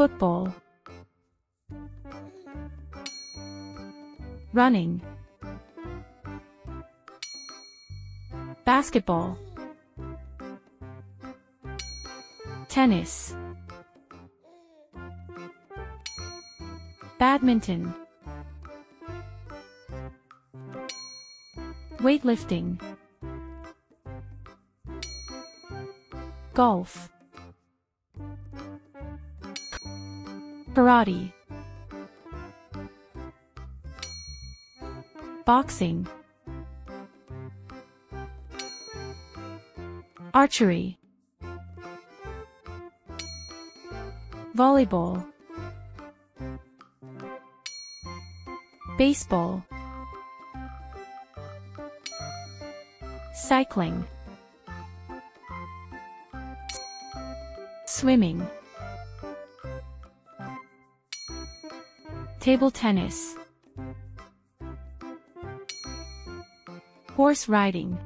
Football. Running. Basketball. Tennis. Badminton. Weightlifting. Golf. Karate. Boxing. Archery. Volleyball. Baseball. Cycling. Swimming. Table tennis. Horse riding.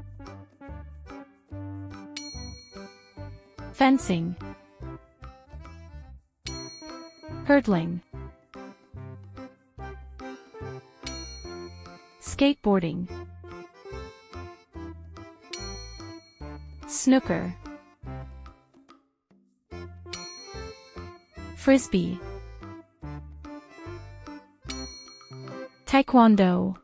Fencing. Hurdling. Skateboarding. Snooker. Frisbee. Taekwondo.